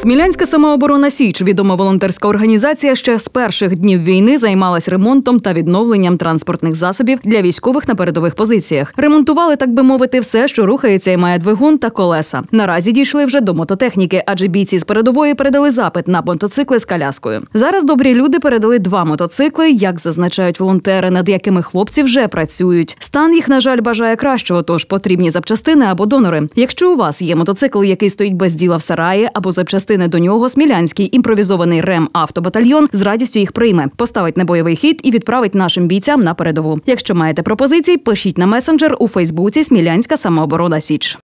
Смілянська самооборона Січ, відома волонтерська організація, ще з перших днів війни займалась ремонтом та відновленням транспортних засобів для військових на передових позиціях. Ремонтували, так би мовити, все, що рухається і має двигун та колеса. Наразі дійшли вже до мототехніки, адже бійці з передової передали запит на мотоцикли з коляскою. Зараз добрі люди передали два мотоцикли, як зазначають волонтери, над якими хлопці вже працюють. Стан їх, на жаль, бажає кращого, тож потрібні запчастини або донори. Якщо у вас є мотоцикл, який стоїть без діла в сараї або запчастини до нього, смілянський імпровізований рем автобатальйон з радістю їх прийме, поставить на бойовий хід і відправить нашим бійцям на передову. Якщо маєте пропозиції, пишіть на месенджер у Фейсбуці Смілянська самооборона Січ.